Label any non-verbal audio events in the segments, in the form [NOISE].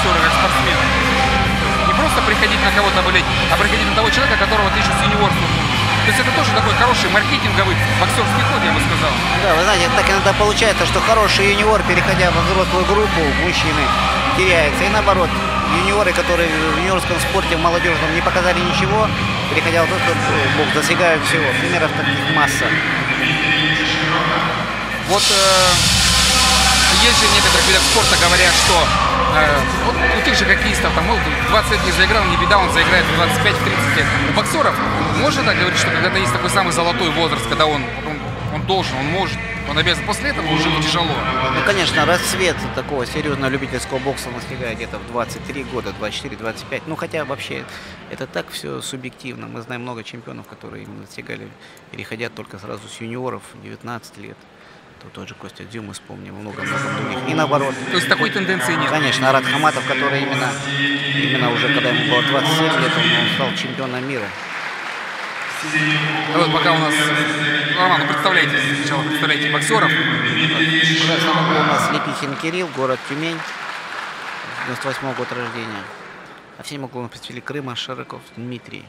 боксера, как спортсмена. Не просто приходить на кого-то болеть, а приходить на того человека, которого ты еще с То есть это тоже такой хороший маркетинговый боксерский ход, я бы сказал. Да, вы знаете, так иногда получается, что хороший юниор, переходя в взрослую группу, мужчины, теряется. И наоборот, юниоры, которые в юниорском спорте, в молодежном не показали ничего, переходя в взрослый бокс, достигают всего. Примеров таких масса. Вот э, есть же некоторые видов спорта говорят, что э, вот у тех же хоккеистов, там, вот, 20 лет не заиграл, не беда, он заиграет в 25-30 лет. У боксеров можно так говорить, что когда-то есть такой самый золотой возраст, когда он, он, он должен, он может, он обязан. После этого уже тяжело. Ну, конечно, расцвет такого серьезного любительского бокса настигает где-то в 23 года, 24-25. Ну, хотя вообще это так все субъективно. Мы знаем много чемпионов, которые именно достигали, переходя только сразу с юниоров 19 лет. То тот же Костя Дюм вспомним, много-много других. И наоборот. То есть такой тенденции нет? Конечно, Арат Хаматов, который именно, именно уже когда ему было 27 лет, он стал чемпионом мира. Ну, вот пока у нас... Роман, ну представляете, сначала представляете боксеров. у нас Лепихин Кирилл, город Тюмень, 98 год рождения. А всем углом представители Крыма Шарыков Дмитрий,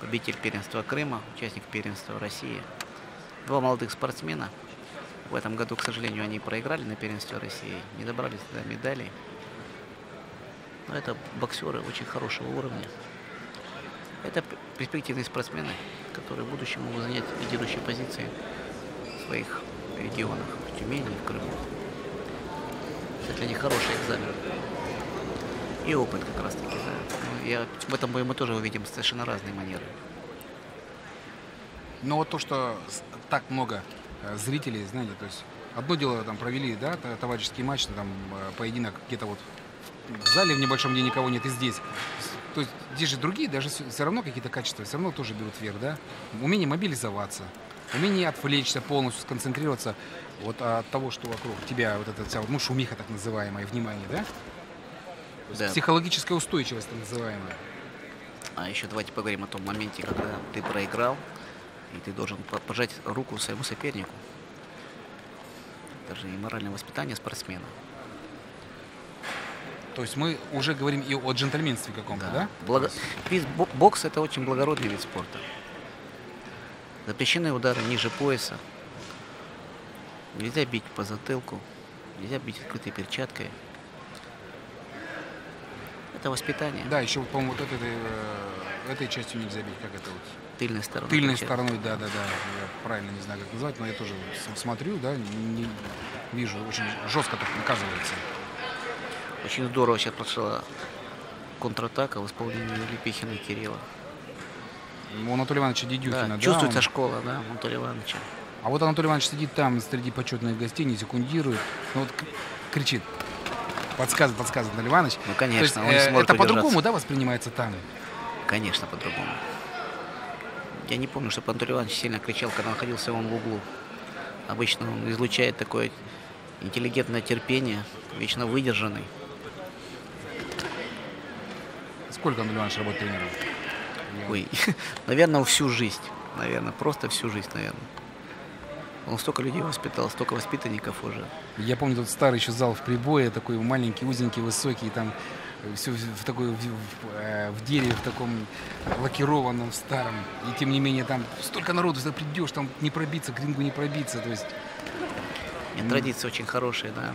победитель первенства Крыма, участник первенства России. Два молодых спортсмена. В этом году, к сожалению, они проиграли на первенстве России, не добрались до медалей. Но это боксеры очень хорошего уровня. Это перспективные спортсмены, которые в будущем могут занять лидирующие позиции в своих регионах, в Тюмени в Крыму. Это для них хороший экзамен. И опыт как раз таки, да. Ну, я, в этом бою мы тоже увидим совершенно разные манеры. Но вот то, что так много зрителей, знаете, то есть одно дело там провели, да, товарищеский матч, там э, поединок где-то вот в зале в небольшом, где никого нет, и здесь. То есть здесь же другие, даже все равно какие-то качества, все равно тоже берут вверх, да? Умение мобилизоваться, умение отвлечься, полностью сконцентрироваться вот от того, что вокруг тебя, вот эта вся, ну, шумиха так называемая, внимание, да? да. Психологическая устойчивость так называемая. А еще давайте поговорим о том моменте, когда ты проиграл, и ты должен пожать руку своему сопернику. Это же и моральное воспитание спортсмена. То есть мы уже говорим и о джентльменстве каком-то, да? да? Благо... Вид бокс это очень благородный вид спорта. Запрещены удары ниже пояса. Нельзя бить по затылку. Нельзя бить открытой перчаткой. Это воспитание. Да, еще, по-моему, вот этой, э, этой частью нельзя бить, как это вот. Тыльной стороной. Тыльной стороной, да, да, да. Я правильно не знаю, как назвать, но я тоже смотрю, да, не, вижу, очень жестко так наказывается. Очень здорово сейчас прошла контратака в исполнении Лепихина и Кирилла. У Анатолия Ивановича Дедюхина, да? да чувствуется он... школа, да, Анатолия Ивановича. А вот Анатолий Иванович сидит там среди почетных гостей, не секундирует. Ну, вот кричит, подсказывает, подсказывает Анатолий Иванович. Ну, конечно, есть, он не э, Это по-другому, да, воспринимается там? Конечно, по-другому. Я не помню, чтобы Анатолий Иванович сильно кричал, когда находился он в углу. Обычно он излучает такое интеллигентное терпение, вечно выдержанный. Сколько Анатолий Иванович работает тренером? Ой, [LAUGHS] наверное, всю жизнь. Наверное, просто всю жизнь, наверное. Он столько людей воспитал, столько воспитанников уже. Я помню тот старый еще зал в прибое, такой маленький, узенький, высокий, там все в такой в, в, э, в дереве, в таком лакированном, старом. И тем не менее там столько народу, ты придешь, там не пробиться, к рингу не пробиться, то есть... Нет, традиция очень хорошая, да.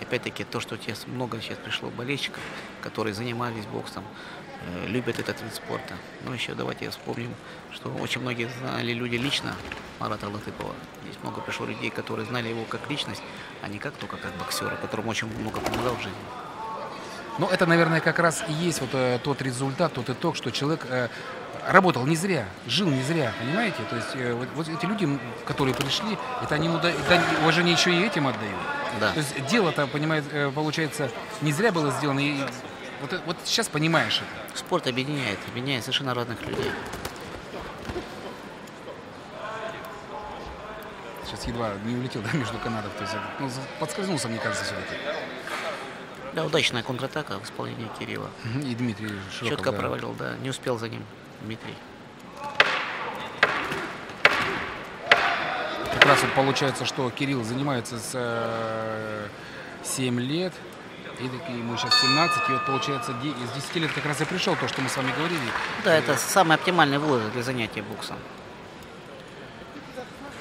Опять-таки, то, что сейчас много сейчас пришло болельщиков, которые занимались боксом, любят этот вид спорта. Но еще давайте вспомним, что очень многие знали люди лично Марата Латыпова. Здесь много пришло людей, которые знали его как личность, а не как только как боксера, которому очень много помогал в жизни. Ну, это, наверное, как раз и есть вот э, тот результат, тот итог, что человек э, работал не зря, жил не зря, понимаете? То есть э, вот, вот эти люди, которые пришли, это они ему да, уважение еще и этим отдают. Да. То есть дело-то, понимаете, э, получается, не зря было сделано. И вот, э, вот сейчас понимаешь это. Спорт объединяет, объединяет совершенно разных людей. Сейчас едва не улетел да, между канатов. То есть, ну, подскользнулся, мне кажется, все-таки. Да, удачная контратака в исполнении Кирилла. И Дмитрий Широков, Четко да. провалил, да. Не успел за ним Дмитрий. Как раз вот получается, что Кирилл занимается с э, 7 лет. И такие, ему сейчас 17, и вот получается из 10 лет как раз и пришел то, что мы с вами говорили. Да, это самый оптимальный возраст для занятия боксом.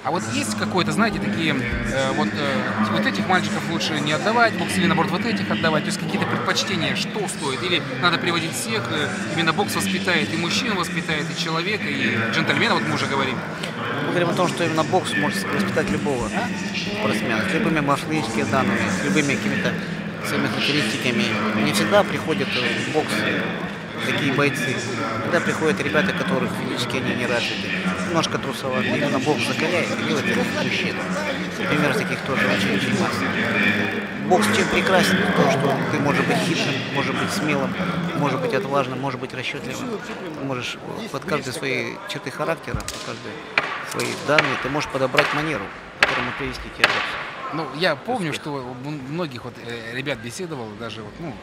А вот есть какой-то, знаете, такие, э, вот, э, вот этих мальчиков лучше не отдавать, бокс или наоборот вот этих отдавать, то есть какие-то предпочтения, что стоит, или надо приводить всех, э, именно бокс воспитает и мужчину воспитает, и человека, и джентльмена, вот мы уже говорим. Мы говорим о том, что именно бокс может воспитать любого спортсмена с любыми морфологическими данными, с любыми какими-то своими характеристиками. Не всегда приходят в бокс такие бойцы. Когда приходят ребята, которых физически они не развиты, немножко трусоваты. Именно бокс закаляет и делает их мужчин. Пример таких тоже очень-очень масса. Бокс чем прекрасен, то, что ты можешь быть хитрым, можешь быть смелым, можешь быть отважным, можешь быть расчетливым. Ты можешь под каждой своей черты характера, под каждой свои данные, ты можешь подобрать манеру, которому привести тебя бокс. Ну, я помню, что многих вот э, ребят беседовал, даже вот, ну,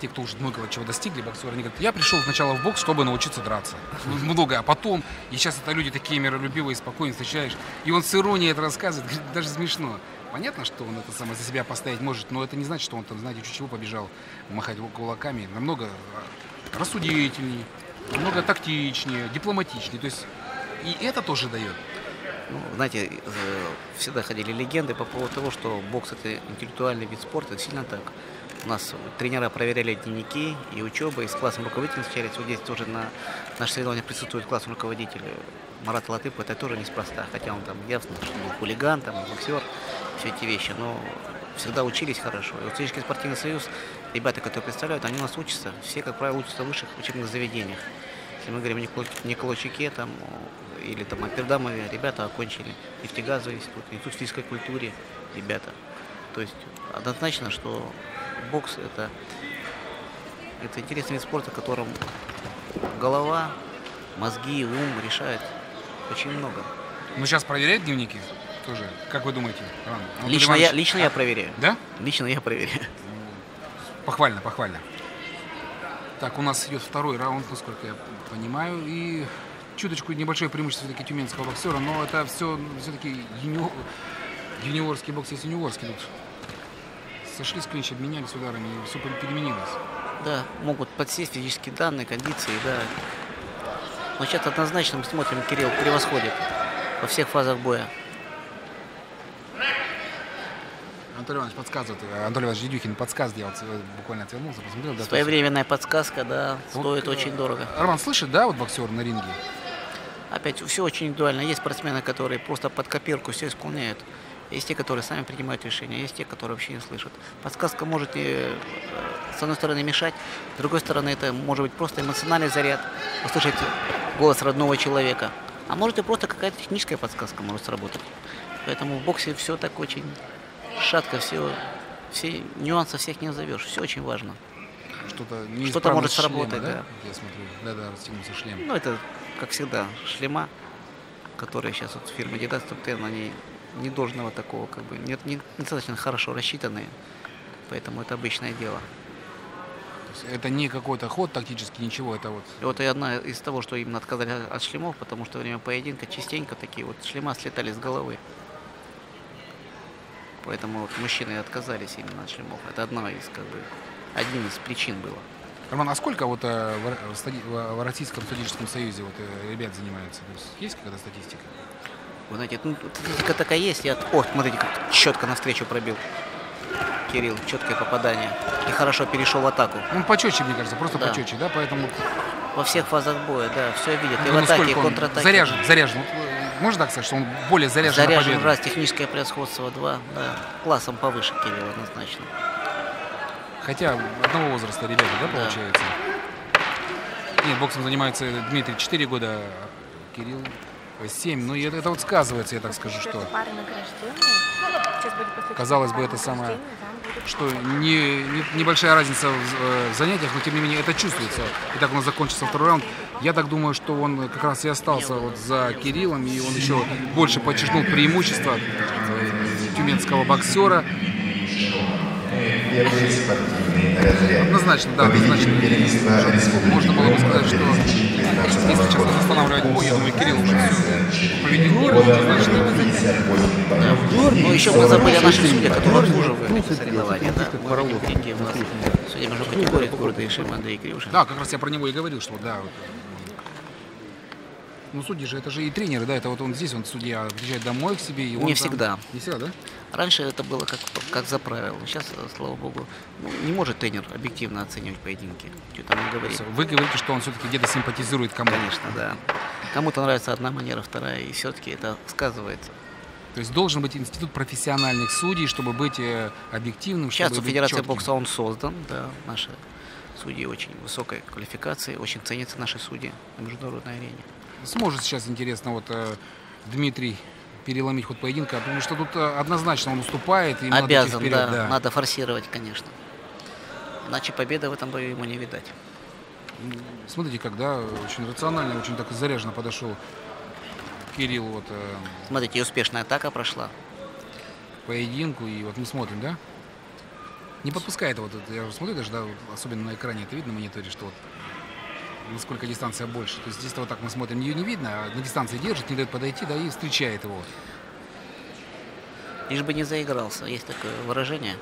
те, кто уже много чего достигли, боксеры, они говорят, я пришел сначала в бокс, чтобы научиться драться. Много, а потом, и сейчас это люди такие миролюбивые, спокойные, встречаешь, и он с иронией это рассказывает, говорит, даже смешно. Понятно, что он это самое за себя поставить может, но это не значит, что он там, знаете, чуть чего побежал махать кулаками. Намного рассудительнее, намного тактичнее, дипломатичнее. То есть и это тоже дает. Ну, знаете, всегда ходили легенды по поводу того, что бокс это интеллектуальный вид спорта, сильно так. У нас тренера проверяли дневники и учебы, и с классом руководителя встречались. Вот здесь тоже на наше соревнование присутствует классный руководитель Марат Латып. Это тоже неспроста, хотя он там явно что был хулиган, там, боксер, все эти вещи. Но всегда учились хорошо. И вот Сельский спортивный союз, ребята, которые представляют, они у нас учатся. Все, как правило, учатся в высших учебных заведениях. Если мы говорим о Николачике там, или там о Пердамове, ребята окончили нефтегазовый институт, институт физической культуре, ребята. То есть однозначно, что бокс это, это интересный вид спорта, в котором голова, мозги, ум решают очень много. Ну, сейчас проверяют дневники тоже. Как вы думаете, Иван? Лично, я, лично а? я проверяю. Да? Лично я проверяю. Похвально, похвально. Так, у нас идет второй раунд, насколько я понимаю, и чуточку небольшое преимущество все-таки тюменского боксера, но это все все-таки юниор, юниорский бокс есть юниорский. Тут сошлись клинч, обменялись ударами, и все переменилось. Да, могут подсесть физические данные, кондиции, да. Но сейчас однозначно мы смотрим, Кирилл превосходит во всех фазах боя. Анатолий Иванович подсказывает, Анатолий Иванович Дедюхин подсказывает, я вот э, буквально отвернулся, посмотрел. Да, Своевременная подсказка, да, стоит вот, очень дорого. Роман слышит, да, вот боксер на ринге? Опять все очень индивидуально. Есть спортсмены, которые просто под копирку все исполняют. Есть те, которые сами принимают решения, есть те, которые вообще не слышат. Подсказка может и, э, с одной стороны мешать, с другой стороны это может быть просто эмоциональный заряд, услышать голос родного человека. А может и просто какая-то техническая подсказка может сработать. Поэтому в боксе все так очень шатко, все, все нюансы всех не назовешь. Все очень важно. Что-то Что может сработать, шлема, да? Я смотрю, да-да, расстегнулся шлем. Ну, это, как всегда, шлема, которые сейчас вот фирма Adidas Top Ten, они не должного такого, как бы, нет, не, недостаточно хорошо рассчитанные. Поэтому это обычное дело. Это не какой-то ход тактический, ничего, это вот... И вот и одна из того, что именно отказали от шлемов, потому что во время поединка частенько такие вот шлема слетали с головы. Поэтому вот мужчины отказались именно от шлемов. Это одна из, как бы, одним из причин было. Роман, а сколько вот э, в, в Российском студенческом союзе вот, э, ребят занимается? То есть есть какая-то статистика? Вы знаете, ну, статистика такая есть. Я... О, смотрите, как четко навстречу пробил. Кирилл, четкое попадание. И хорошо перешел в атаку. Ну, почетче, мне кажется, просто да. почетче, да, поэтому... Во всех фазах боя, да, все видит. И ну, в атаке, и контратаке. Заряжен, заряжен. Можно так сказать, что он более заряжен Заряжен раз, техническое превосходство два, да. Классом повыше Кирилл однозначно. Хотя одного возраста ребята, да, да. получается? Нет, боксом занимается Дмитрий 4 года, а Кирилл 7. Ну, это, это вот сказывается, я так скажу, что... Казалось бы, это самое что не, не, небольшая разница в, э, в занятиях, но тем не менее это чувствуется. Итак, у нас закончился второй раунд. Я так думаю, что он как раз и остался вот за Кириллом, и он еще больше подчеркнул преимущество э, тюменского боксера. Однозначно, да, Победитель однозначно. первенства Республики Можно было бы сказать, что если сейчас останавливать бой, я думаю, Кирилл уже все победил года однозначно. 58 килограмм. Ну, еще мы забыли о наших судьях, которые обслуживают эти соревнования. Да. Мы видите, у нас судья между категорией города Ишим Андрей Крившин. Да, как раз я про него и говорил, что да. Ну, судьи же, это же и тренеры, да, это вот он здесь, он судья, приезжает домой к себе, и он Не там- всегда. Не всегда, да? Раньше это было как, как за правило. Сейчас, слава богу, ну, не может тренер объективно оценивать поединки. Что там он говорит. Вы говорите, что он все-таки где-то симпатизирует кому-то. Конечно, да. Кому-то нравится одна манера, вторая, и все-таки это сказывается. То есть должен быть институт профессиональных судей, чтобы быть э, объективным, Сейчас чтобы у Федерации чётким. бокса он создан, да, наши судьи очень высокой квалификации, очень ценятся наши судьи на международной арене. Сможет сейчас, интересно, вот э, Дмитрий переломить ход поединка, потому что тут э, однозначно он уступает. И ему надо Обязан, вперед, да, надо форсировать, конечно. Иначе победы в этом бою ему не видать. Смотрите, когда очень рационально, очень так заряженно подошел Кирилл вот э, Смотрите, успешная атака прошла. поединку, и вот мы смотрим, да? Не подпускает вот, я смотрю даже, да, особенно на экране это видно на мониторе, что вот насколько дистанция больше. То есть здесь вот так мы смотрим, ее не видно, а на дистанции держит, не дает подойти, да, и встречает его. Лишь бы не заигрался. Есть такое выражение,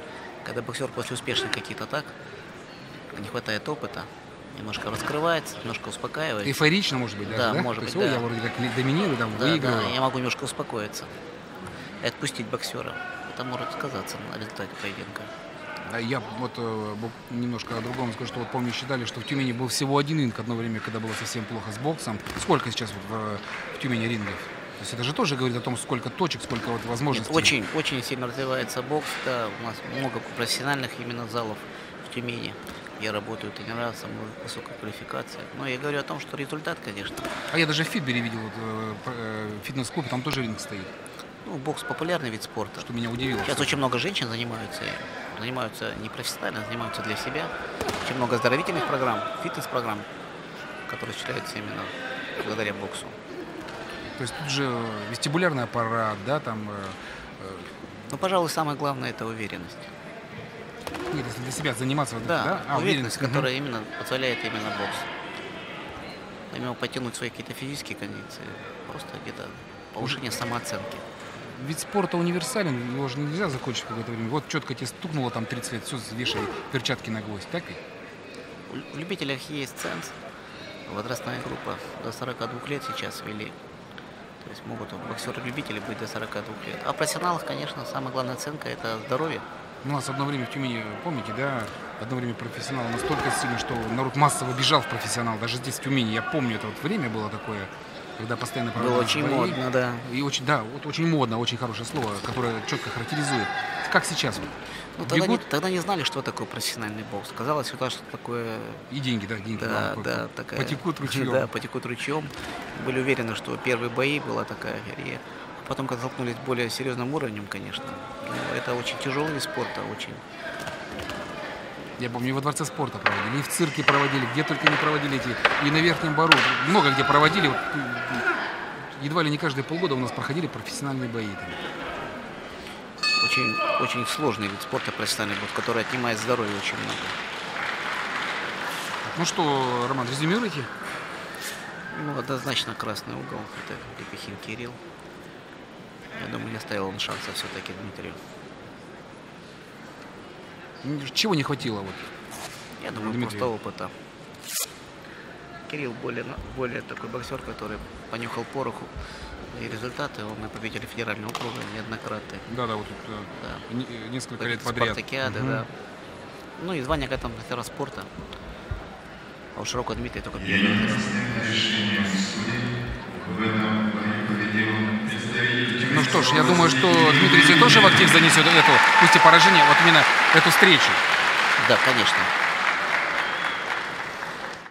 когда боксер после успешных каких-то атак, не хватает опыта, немножко раскрывается, немножко успокаивается. Эйфорично, может быть, Да, да? может То есть, быть, ой, да. я вроде как доминирую, там, Да, выигрываю. да, я могу немножко успокоиться и отпустить боксера. Это может сказаться на результате поединка. А Я вот э, немножко о другом скажу, что вот помню, считали, что в Тюмени был всего один ринг одно время, когда было совсем плохо с боксом. Сколько сейчас в, в Тюмени рингов? То есть это же тоже говорит о том, сколько точек, сколько вот Нет, возможностей. очень, очень сильно развивается бокс. Да, у нас много профессиональных именно залов в Тюмени, где работают тренера самой высокой квалификации. Но я говорю о том, что результат, конечно. А я даже в Фитбере видел вот, э, э, фитнес-клуб, там тоже ринг стоит, Ну, бокс популярный вид спорта. что меня удивило. Сейчас кстати. очень много женщин занимаются, им. занимаются не профессионально, занимаются для себя. Очень много оздоровительных программ, фитнес-программ, которые осуществляются именно благодаря боксу. То есть тут же вестибулярный аппарат, да, там... э, Но, пожалуй, самое главное это уверенность. э, нет, если для себя заниматься... вот Да, это, А, уверенность, Мгм. которая именно позволяет именно бокс. Именно потянуть свои какие-то физические кондиции, просто где-то повышение самооценки. Вид спорта универсален, его же нельзя закончить в какое-то время. Вот четко тебе стукнуло там 30 лет, все, вешай перчатки на гвоздь, так ведь? У- В любителях есть ценз. Возрастная группа до 42 лет сейчас ввели. То есть могут боксеры-любители быть до 42 лет. А в профессионалах, конечно, самая главная оценка – это здоровье. У нас одно время в Тюмени, помните, да, одно время профессионал настолько сильно, что народ массово бежал в профессионал. Даже здесь, в Тюмени, я помню, это вот время было такое, когда постоянно Было очень бои. модно, да. И очень, да, вот очень модно, очень хорошее слово, которое четко характеризует. Как сейчас вот? Ну, тогда, не, тогда не знали, что такое профессиональный бокс. Казалось, это что такое и деньги, да, деньги. Да, да, по- такая. Потекут [LAUGHS] ручьем. Да, потекут ручьем. Были уверены, что первые бои была такая. А потом, когда столкнулись с более серьезным уровнем, конечно, это очень тяжелый вид спорта, очень. Я помню, и во Дворце спорта проводили, и в цирке проводили, где только не проводили эти, и на Верхнем Бару, много где проводили. Вот, едва ли не каждые полгода у нас проходили профессиональные бои. там. Очень, очень сложный вид спорта профессиональный который отнимает здоровье очень много. Ну что, Роман, резюмируйте. Ну, однозначно красный угол. Это Лепихин Кирилл. Я думаю, не оставил он шанса все-таки Дмитрию. Чего не хватило? Вот? Я думаю, Дмитрию. просто опыта. Кирилл более, более такой боксер, который понюхал пороху. И результаты он и победитель федерального округа неоднократные. Да, да, вот тут э, Да. не- несколько лет подряд. Спартакиады, Мгм. да. Ну и звание как там мастера спорта. А у Широко Дмитрия только первый. Ж, я думаю, что Дмитрий себе тоже в актив занесет эту, пусть и поражение, вот именно эту встречу. Да, конечно.